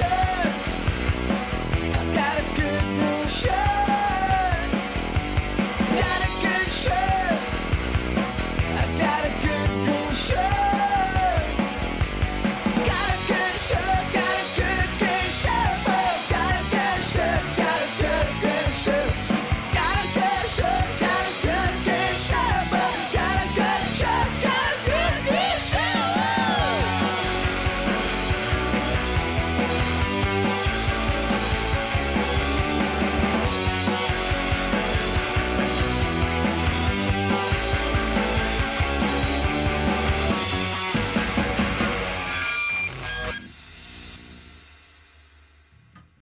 share.